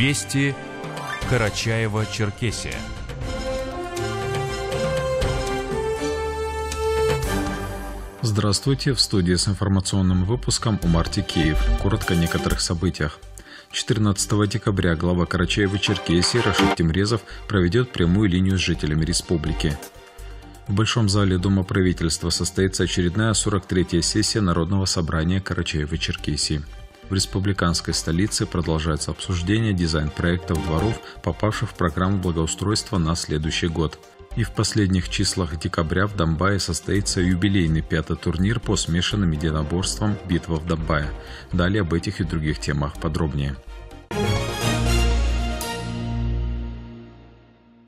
Вести Карачаева-Черкесия. Здравствуйте, в студии с информационным выпуском Умар Тикеев. Коротко о некоторых событиях. 14 декабря глава Карачаева-Черкесии Рашид Тимрезов проведет прямую линию с жителями республики. В Большом зале Дома правительства состоится очередная 43-я сессия Народного собрания Карачаева-Черкесии. В республиканской столице продолжается обсуждение дизайн-проектов дворов, попавших в программу благоустройства на следующий год. И в последних числах декабря в Донбайе состоится юбилейный пятый турнир по смешанным единоборствам «Битва в Донбайе». Далее об этих и других темах подробнее.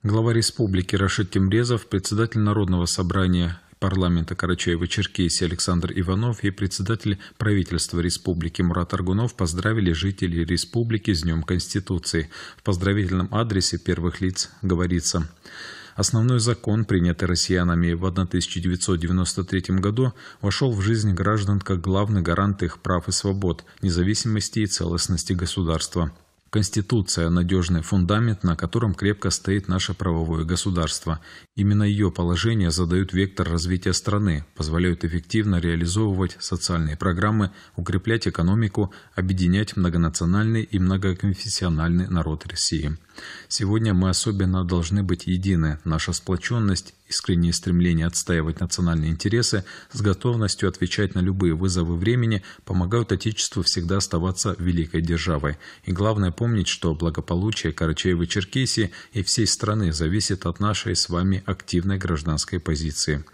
Глава республики Рашид Тимрезов, председатель Народного собрания парламента Карачаева-Черкесии Александр Иванов и председатель правительства республики Мурат Аргунов поздравили жителей республики с Днем Конституции. В поздравительном адресе первых лиц говорится Основной закон, принятый россиянами в 1993 году, вошел в жизнь граждан как главный гарант их прав и свобод, независимости и целостности государства. Конституция – надежный фундамент, на котором крепко стоит наше правовое государство. Именно ее положение задают вектор развития страны, позволяют эффективно реализовывать социальные программы, укреплять экономику, объединять многонациональный и многоконфессиональный народ России. Сегодня мы особенно должны быть едины. Наша сплоченность, искреннее стремление отстаивать национальные интересы, с готовностью отвечать на любые вызовы времени помогают Отечеству всегда оставаться великой державой. И главное помнить, что благополучие Карачаева-Черкесии и всей страны зависит от нашей с вами активной гражданской позиции.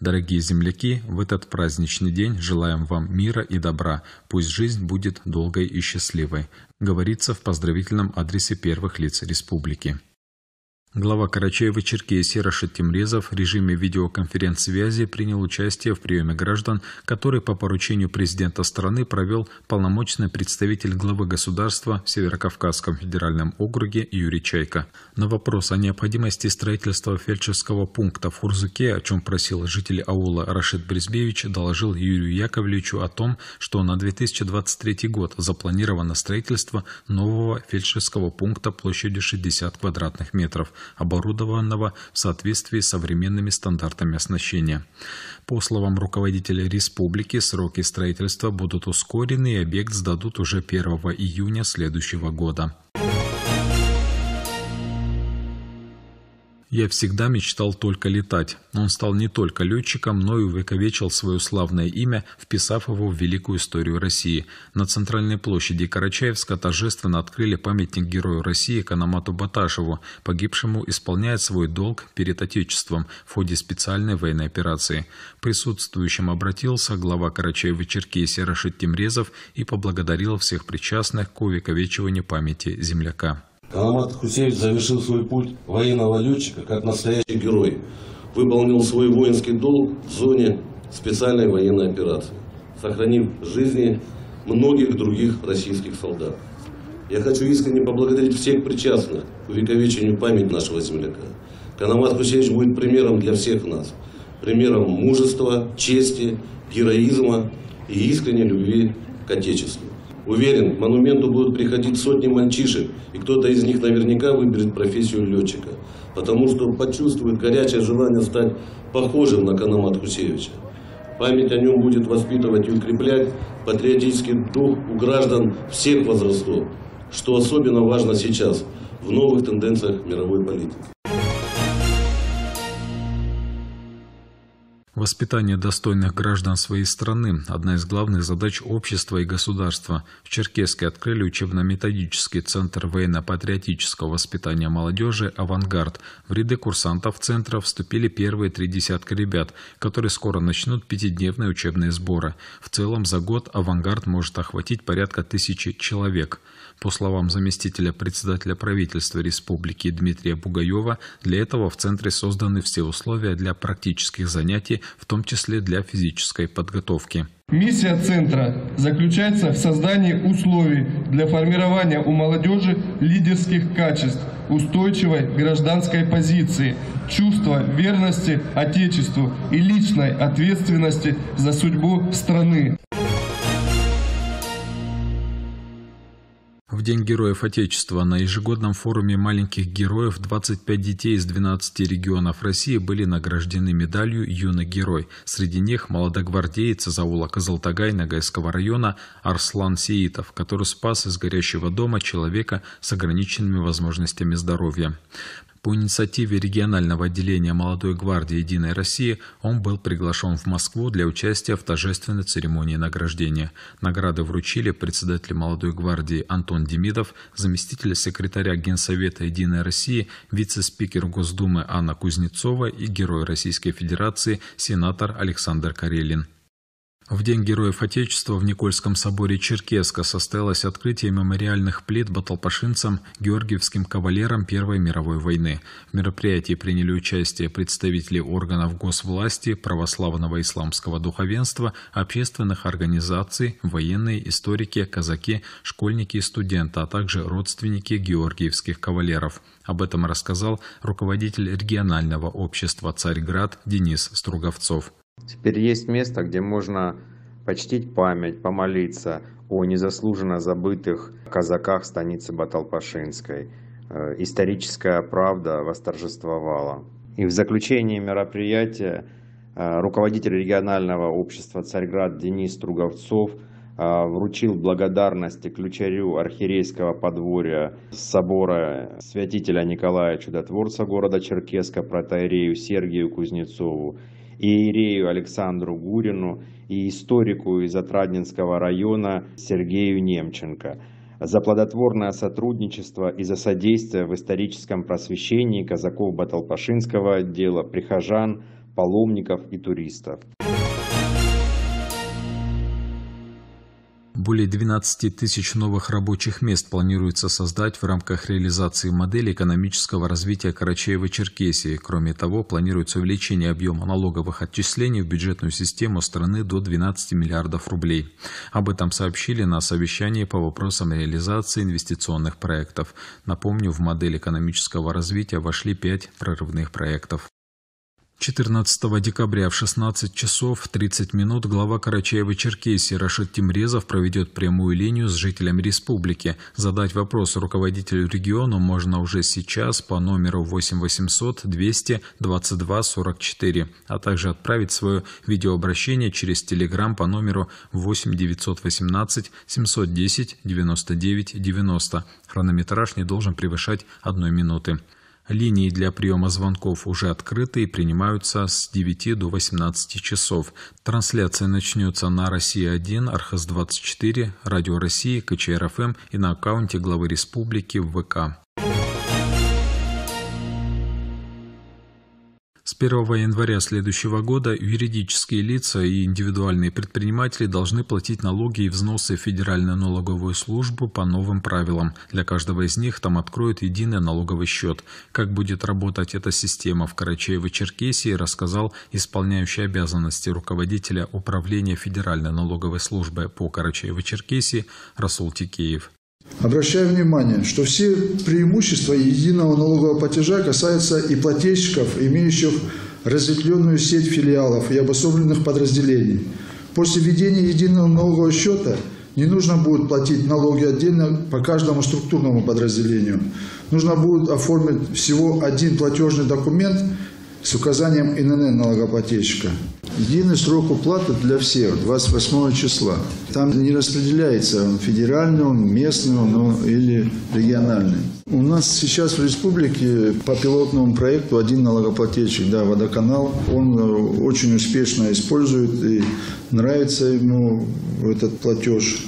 Дорогие земляки, в этот праздничный день желаем вам мира и добра. Пусть жизнь будет долгой и счастливой, говорится в поздравительном адресе первых лиц республики. Глава Карачаева-Черкесии Рашид Тимрезов в режиме видеоконференц-связи принял участие в приеме граждан, который по поручению президента страны провел полномочный представитель главы государства в Северокавказском федеральном округе Юрий Чайка. На вопрос о необходимости строительства фельдшерского пункта в Хурзуке, о чем просил житель аула Рашид Брезбевич, доложил Юрию Яковлевичу о том, что на 2023 год запланировано строительство нового фельдшерского пункта площадью 60 квадратных метров оборудованного в соответствии с современными стандартами оснащения. По словам руководителя республики, сроки строительства будут ускорены и объект сдадут уже 1 июня следующего года. Я всегда мечтал только летать. Он стал не только летчиком, но и увековечил свое славное имя, вписав его в великую историю России. На центральной площади Карачаевска торжественно открыли памятник герою России Канамату Баташеву, погибшему исполняя свой долг перед Отечеством в ходе специальной военной операции. Присутствующим обратился глава Карачаева-Черкесии Рашид Тимрезов и поблагодарил всех причастных к увековечиванию памяти земляка. Канамат Хусевич завершил свой путь военного летчика как настоящий герой. Выполнил свой воинский долг в зоне специальной военной операции, сохранив жизни многих других российских солдат. Я хочу искренне поблагодарить всех причастных к увековечению памяти нашего земляка. Канамат Хусевич будет примером для всех нас. Примером мужества, чести, героизма и искренней любви к Отечеству. Уверен, к монументу будут приходить сотни мальчишек, и кто-то из них наверняка выберет профессию летчика, потому что почувствует горячее желание стать похожим на Канамат Хусевича. Память о нем будет воспитывать и укреплять патриотический дух у граждан всех возрастов, что особенно важно сейчас, в новых тенденциях мировой политики. Воспитание достойных граждан своей страны – одна из главных задач общества и государства. В Черкеске открыли учебно-методический центр военно-патриотического воспитания молодежи «Авангард». В ряды курсантов центра вступили первые три десятка ребят, которые скоро начнут пятидневные учебные сборы. В целом за год «Авангард» может охватить порядка тысячи человек. По словам заместителя председателя правительства республики Дмитрия Бугаева, для этого в центре созданы все условия для практических занятий, в том числе для физической подготовки. Миссия Центра заключается в создании условий для формирования у молодежи лидерских качеств, устойчивой гражданской позиции, чувства верности Отечеству и личной ответственности за судьбу страны. В День Героев Отечества на ежегодном форуме маленьких героев 25 детей из 12 регионов России были награждены медалью «Юный герой». Среди них молодогвардеец из аула Казалтагай Ногайского района Арслан Сеитов, который спас из горящего дома человека с ограниченными возможностями здоровья. По инициативе регионального отделения Молодой гвардии Единой России он был приглашен в Москву для участия в торжественной церемонии награждения. Награды вручили председатель Молодой гвардии Антон Демидов, заместитель секретаря Генсовета Единой России, вице-спикер Госдумы Анна Кузнецова и герой Российской Федерации сенатор Александр Карелин. В День Героев Отечества в Никольском соборе Черкеска состоялось открытие мемориальных плит баталпашинцам, георгиевским кавалерам Первой мировой войны. В мероприятии приняли участие представители органов госвласти, православного исламского духовенства, общественных организаций, военные, историки, казаки, школьники и студенты, а также родственники георгиевских кавалеров. Об этом рассказал руководитель регионального общества «Царьград» Денис Струговцов. Теперь есть место, где можно почтить память, помолиться о незаслуженно забытых казаках станицы Баталпашинской. Э, историческая правда восторжествовала. И в заключении мероприятия э, руководитель регионального общества «Царьград» Денис Труговцов э, вручил благодарности ключарю архиерейского подворья собора святителя Николая Чудотворца города Черкеска протоиерею Сергию Кузнецову иерею Александру Гурину и историку из Отрадненского района Сергею Немченко за плодотворное сотрудничество и за содействие в историческом просвещении казаков Баталпашинского отдела, прихожан, паломников и туристов. Более 12 тысяч новых рабочих мест планируется создать в рамках реализации модели экономического развития Карачаева-Черкесии. Кроме того, планируется увеличение объема налоговых отчислений в бюджетную систему страны до 12 миллиардов рублей. Об этом сообщили на совещании по вопросам реализации инвестиционных проектов. Напомню, в модель экономического развития вошли пять прорывных проектов. 14 декабря в 16 часов 30 минут глава Карачаева-Черкесии Рашид Тимрезов проведет прямую линию с жителями республики. Задать вопрос руководителю региона можно уже сейчас по номеру 8 800 200 22 44, а также отправить свое видеообращение через телеграм по номеру 8 918 710 99 90. Хронометраж не должен превышать одной минуты. Линии для приема звонков уже открыты и принимаются с 9 до 18 часов. Трансляция начнется на «Россия-1», «Архаз-24», «Радио России», КЧРФМ и на аккаунте главы республики в ВК. С 1 января следующего года юридические лица и индивидуальные предприниматели должны платить налоги и взносы в Федеральную налоговую службу по новым правилам. Для каждого из них там откроют единый налоговый счет. Как будет работать эта система в Карачаево-Черкесии, рассказал исполняющий обязанности руководителя управления Федеральной налоговой службы по Карачаево-Черкесии Расул Тикеев. Обращаю внимание, что все преимущества единого налогового платежа касаются и плательщиков, имеющих разветвленную сеть филиалов и обособленных подразделений. После введения единого налогового счета не нужно будет платить налоги отдельно по каждому структурному подразделению. Нужно будет оформить всего один платежный документ с указанием ИНН налогоплательщика. Единый срок уплаты для всех, 28 числа. Там не распределяется он федеральный, он местный, он или региональный. У нас сейчас в республике по пилотному проекту один налогоплательщик, да, водоканал, он э, очень успешно использует и нравится ему этот платеж.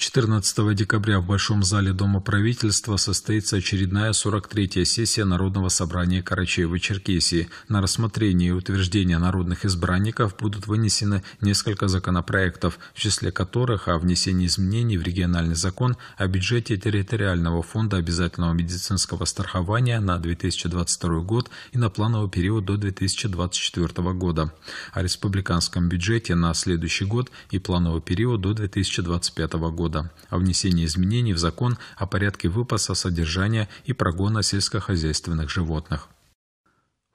14 декабря в Большом зале Дома правительства состоится очередная 43-я сессия Народного собрания Карачаева-Черкесии. На рассмотрение и утверждение народных избранников будут вынесены несколько законопроектов, в числе которых о внесении изменений в региональный закон о бюджете территориального фонда обязательного медицинского страхования на 2022 год и на плановый период до 2024 года, о республиканском бюджете на следующий год и плановый период до 2025 года года о внесении изменений в закон о порядке выпаса, содержания и прогона сельскохозяйственных животных.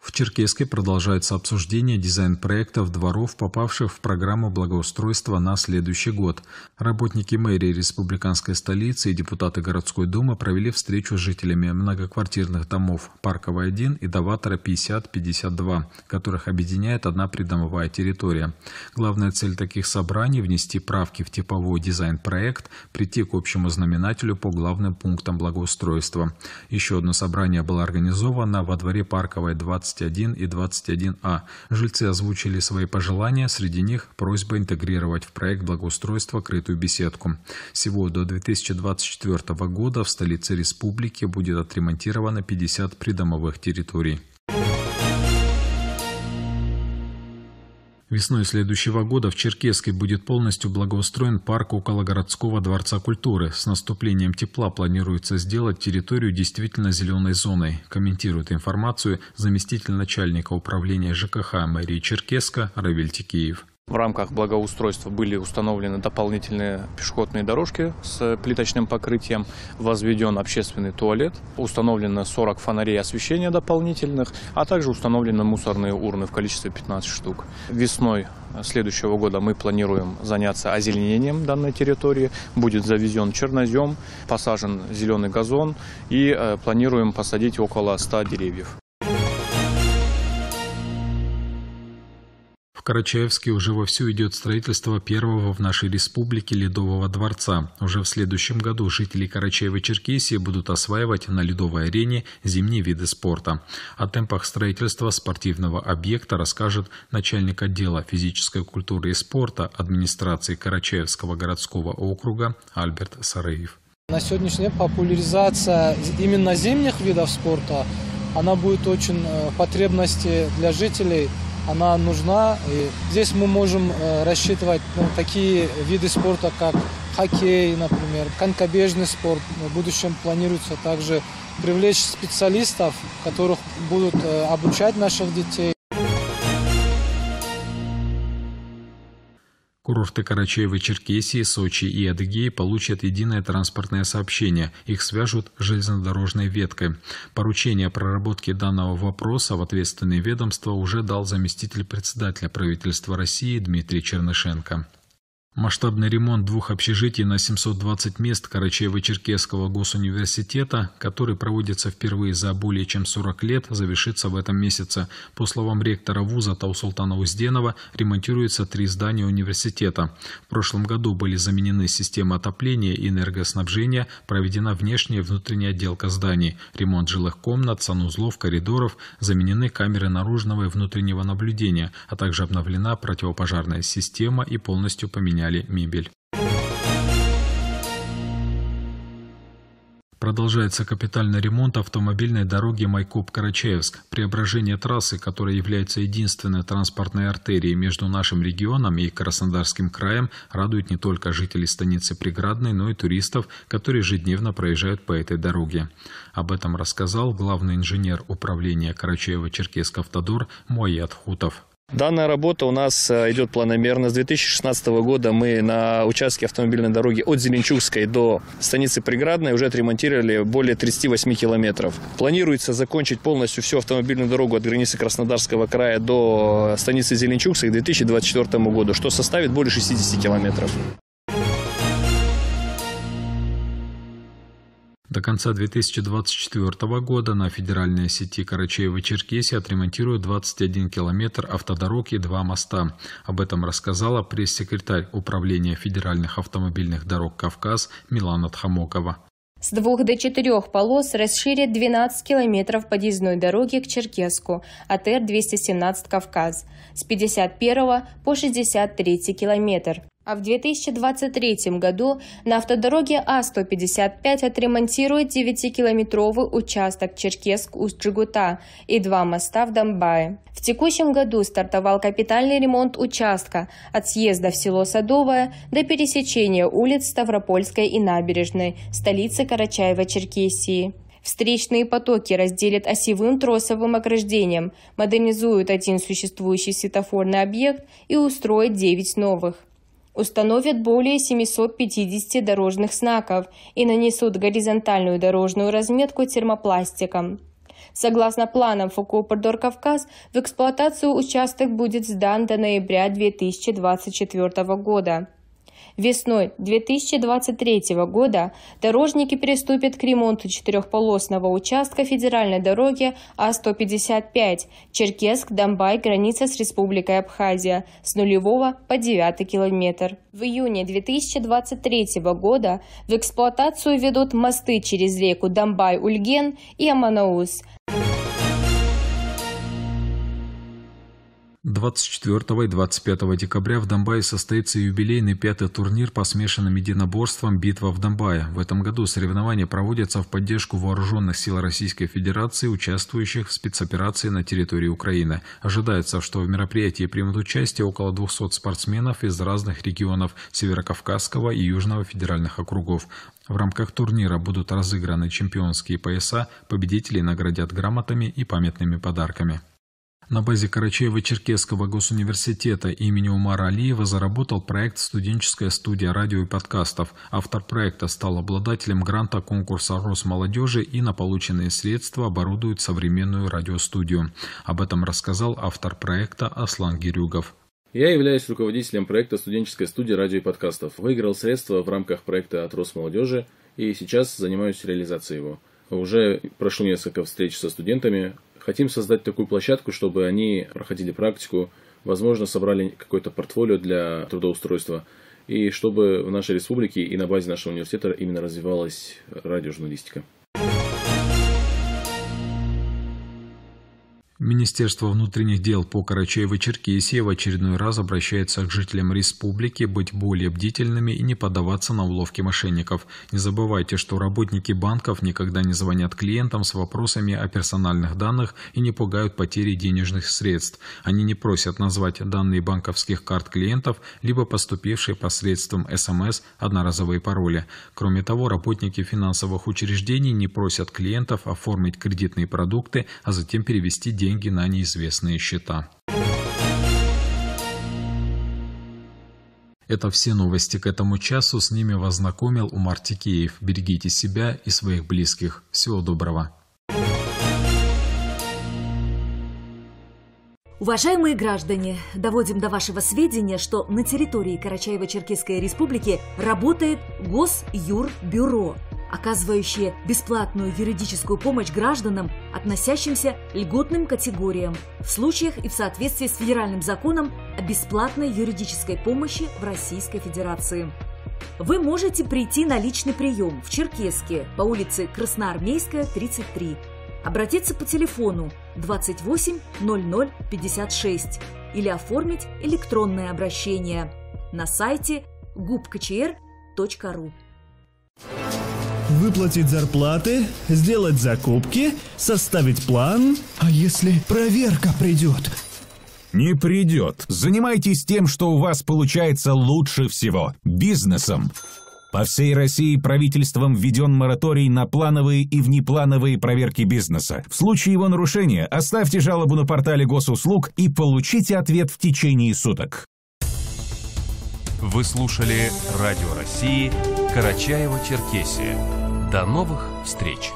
В Черкеске продолжается обсуждение дизайн-проектов дворов, попавших в программу благоустройства на следующий год. Работники мэрии республиканской столицы и депутаты городской думы провели встречу с жителями многоквартирных домов Парковая-1 и Даватора 50-52, которых объединяет одна придомовая территория. Главная цель таких собраний – внести правки в типовой дизайн-проект, прийти к общему знаменателю по главным пунктам благоустройства. Еще одно собрание было организовано во дворе Парковая 20 21 и 21А. Жильцы озвучили свои пожелания, среди них просьба интегрировать в проект благоустройства крытую беседку. Всего до 2024 года в столице республики будет отремонтировано 50 придомовых территорий. Весной следующего года в Черкеске будет полностью благоустроен парк около городского дворца культуры. С наступлением тепла планируется сделать территорию действительно зеленой зоной, комментирует информацию заместитель начальника управления ЖКХ мэрии Черкеска Равиль Тикеев. В рамках благоустройства были установлены дополнительные пешеходные дорожки с плиточным покрытием, возведен общественный туалет, установлено 40 фонарей освещения дополнительных, а также установлены мусорные урны в количестве 15 штук. Весной следующего года мы планируем заняться озеленением данной территории. Будет завезен чернозем, посажен зеленый газон и э, планируем посадить около 100 деревьев. Карачаевске уже вовсю идет строительство первого в нашей республике Ледового дворца. Уже в следующем году жители Карачаева-Черкесии будут осваивать на ледовой арене зимние виды спорта. О темпах строительства спортивного объекта расскажет начальник отдела физической культуры и спорта администрации Карачаевского городского округа Альберт Сараев. На сегодняшний день популяризация именно зимних видов спорта, она будет очень э, потребности для жителей – она нужна. И здесь мы можем э, рассчитывать ну, такие виды спорта, как хоккей, например, конькобежный спорт. В будущем планируется также привлечь специалистов, которых будут э, обучать наших детей. Курорты Карачаева-Черкесии, Сочи и Адыгеи получат единое транспортное сообщение. Их свяжут железнодорожной веткой. Поручение проработке данного вопроса в ответственные ведомства уже дал заместитель председателя правительства России Дмитрий Чернышенко. Масштабный ремонт двух общежитий на 720 мест Карачаево-Черкесского госуниверситета, который проводится впервые за более чем 40 лет, завершится в этом месяце. По словам ректора вуза Таусултана Узденова, ремонтируются три здания университета. В прошлом году были заменены системы отопления и энергоснабжения, проведена внешняя и внутренняя отделка зданий, ремонт жилых комнат, санузлов, коридоров, заменены камеры наружного и внутреннего наблюдения, а также обновлена противопожарная система и полностью поменяна сняли мебель. Продолжается капитальный ремонт автомобильной дороги Майкоп-Карачаевск. Преображение трассы, которая является единственной транспортной артерией между нашим регионом и Краснодарским краем, радует не только жителей станицы Преградной, но и туристов, которые ежедневно проезжают по этой дороге. Об этом рассказал главный инженер управления Карачаева-Черкесск автодор Моят Хутов. Данная работа у нас э, идет планомерно. С 2016 года мы на участке автомобильной дороги от Зеленчугской до станицы Преградной уже отремонтировали более 38 километров. Планируется закончить полностью всю автомобильную дорогу от границы Краснодарского края до станицы Зеленчугской к 2024 году, что составит более 60 километров. До конца 2024 года на федеральной сети Карачаева-Черкесии отремонтируют 21 километр автодорог и два моста. Об этом рассказала пресс-секретарь Управления федеральных автомобильных дорог «Кавказ» Милана Тхамокова. С двух до четырех полос расширят 12 километров подъездной дороги к Черкеску от Р-217 «Кавказ» с 51 по 63 километр. А в 2023 году на автодороге А-155 отремонтируют 9-километровый участок Черкесск-Усть-Джигута и два моста в Донбае. В текущем году стартовал капитальный ремонт участка от съезда в село Садовое до пересечения улиц Ставропольской и Набережной, столицы Карачаева-Черкесии. Встречные потоки разделят осевым тросовым ограждением, модернизуют один существующий светофорный объект и устроят 9 новых установят более 750 дорожных знаков и нанесут горизонтальную дорожную разметку термопластиком. Согласно планам ФКУ Кавказ, в эксплуатацию участок будет сдан до ноября 2024 года. Весной 2023 года дорожники приступят к ремонту четырехполосного участка федеральной дороги А-155 Черкесск-Домбай, граница с Республикой Абхазия с нулевого по 9 километр. В июне 2023 года в эксплуатацию введут мосты через реку Домбай-Ульген и Аманаус – 24 и 25 декабря в Домбае состоится юбилейный пятый турнир по смешанным единоборствам «Битва в Домбае». В этом году соревнования проводятся в поддержку вооруженных сил Российской Федерации, участвующих в спецоперации на территории Украины. Ожидается, что в мероприятии примут участие около 200 спортсменов из разных регионов Северокавказского и Южного федеральных округов. В рамках турнира будут разыграны чемпионские пояса, победителей наградят грамотами и памятными подарками. На базе Карачаево-Черкесского госуниверситета имени Умара Алиева заработал проект «Студенческая студия радио и подкастов». Автор проекта стал обладателем гранта конкурса Росмолодежи и на полученные средства оборудует современную радиостудию. Об этом рассказал автор проекта Аслан Гирюгов. Я являюсь руководителем проекта студенческой студии радио и подкастов. Выиграл средства в рамках проекта от Росмолодежи и сейчас занимаюсь реализацией его. Уже прошло несколько встреч со студентами, Хотим создать такую площадку, чтобы они проходили практику, возможно, собрали какое-то портфолио для трудоустройства, и чтобы в нашей республике и на базе нашего университета именно развивалась радиожурналистика. Министерство внутренних дел по Карачаево-Черкесии в очередной раз обращается к жителям республики быть более бдительными и не поддаваться на уловки мошенников. Не забывайте, что работники банков никогда не звонят клиентам с вопросами о персональных данных и не пугают потери денежных средств. Они не просят назвать данные банковских карт клиентов, либо поступившие посредством СМС одноразовые пароли. Кроме того, работники финансовых учреждений не просят клиентов оформить кредитные продукты, а затем перевести деньги деньги на неизвестные счета. Это все новости к этому часу. С ними вас знакомил Умар Тикеев. Берегите себя и своих близких. Всего доброго. Уважаемые граждане, доводим до вашего сведения, что на территории Карачаево-Черкесской республики работает Госюрбюро – оказывающие бесплатную юридическую помощь гражданам, относящимся льготным категориям, в случаях и в соответствии с федеральным законом о бесплатной юридической помощи в Российской Федерации. Вы можете прийти на личный прием в Черкеске по улице Красноармейская, 33, обратиться по телефону 28 00 56 или оформить электронное обращение на сайте gubkcr.ru выплатить зарплаты, сделать закупки, составить план. А если проверка придет? Не придет. Занимайтесь тем, что у вас получается лучше всего – бизнесом. По всей России правительством введен мораторий на плановые и внеплановые проверки бизнеса. В случае его нарушения оставьте жалобу на портале госуслуг и получите ответ в течение суток. Вы слушали Радио России Карачаева-Черкесия. До новых встреч!